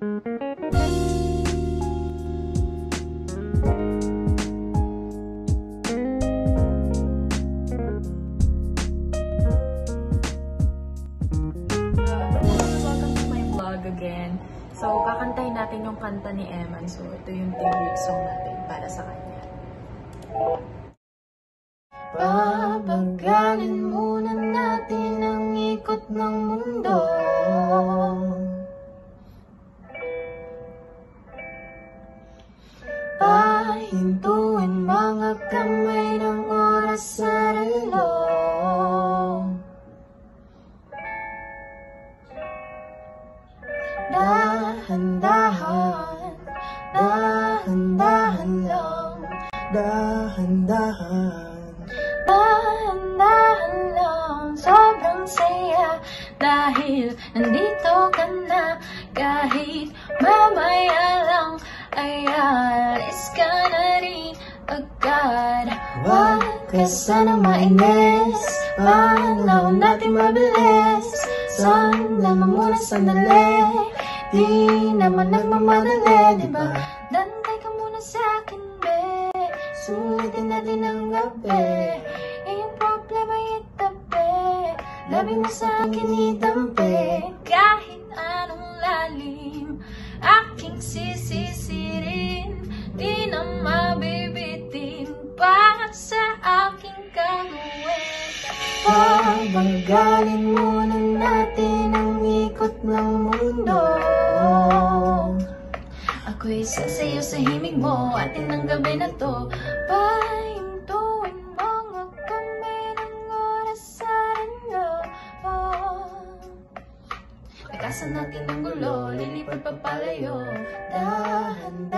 again. So, kakantahin natin yung kanta ni Eman. So, ito yung favorite song natin para sa kanya. Pabagalin muna Pahintuin mga kamay ng oras sa relo. Dahan-dahan, dahan-dahan lang. Dahan-dahan. Dahan-dahan lang, sobrang saya Dahil nandito ka na. Kahit mamaya lang Ay alis ka agad Huwag ka sanang mainis. Panahon natin mabilis. Sana muna sandali? Di naman nagmamadali, diba? Dantay ka muna sa akin, be. Sulitin natin ang gabi. Iyong problema itabi Labi mo sa akin itampi Kahit anong lalim Aking sisisirin Pabagalin muna natin ang ikot ng mundo. Ako'y sasayaw sa himig mo Atin ang gabi na to. Pahintuin mga kamay ng oras sa relo Lakasan natin ang gulo Lilipad Dahan-dahan lang Dahan